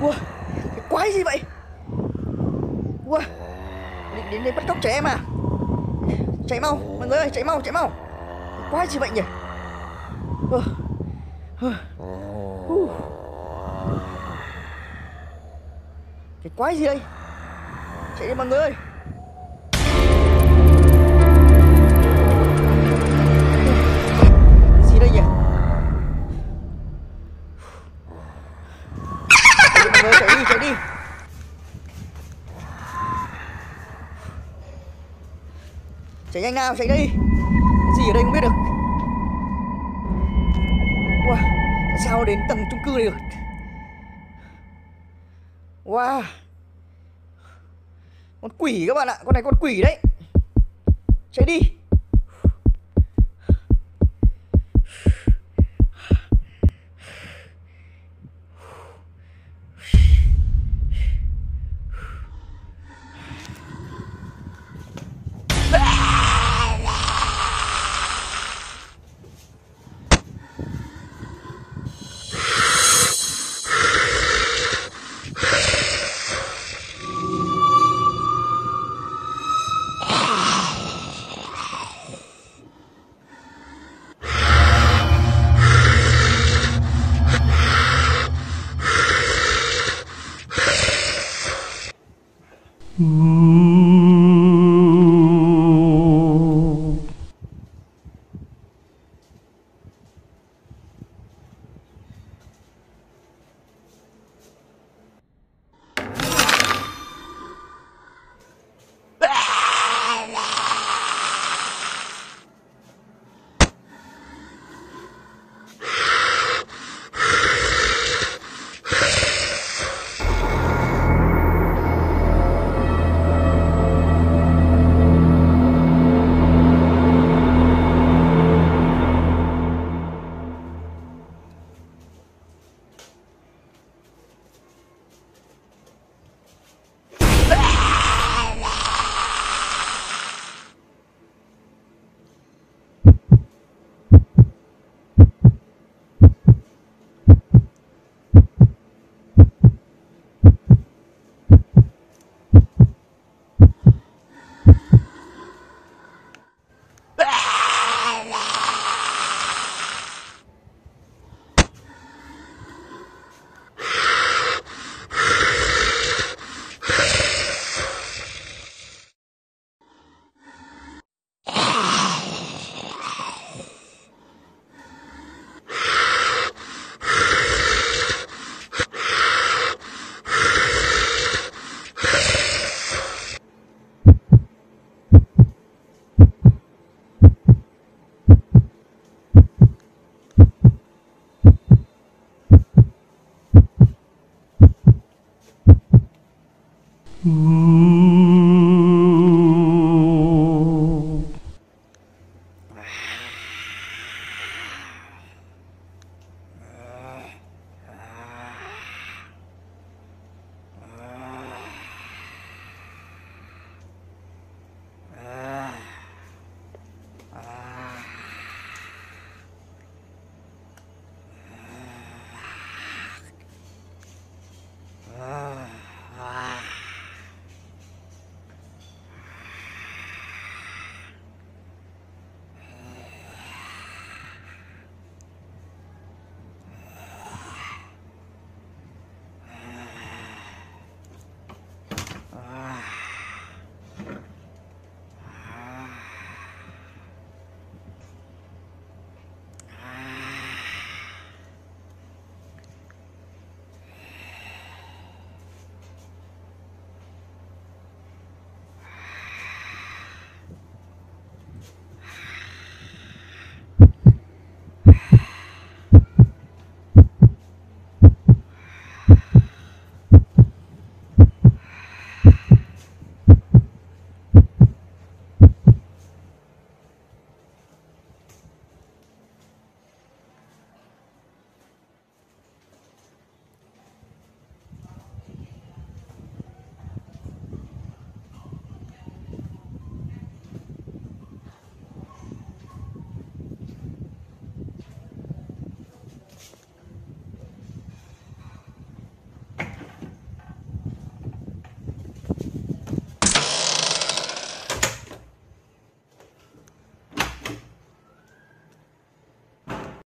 Ua, cái quái gì vậy? Ua, định đến đây bắt cóc trẻ em à? Chạy mau, mọi người ơi, chạy mau, chạy mau. Cái quái gì vậy nhỉ? Ua, ua, hu. Cái quái gì đây? Chạy đi mọi người ơi. Chạy nhanh nào, chạy đi. Cái gì ở đây không biết được. Wow, tại sao đến tầng chung cư này được? Wow. Con quỷ các bạn ạ, con này con quỷ đấy. Chạy đi. 呜 Mm-hmm.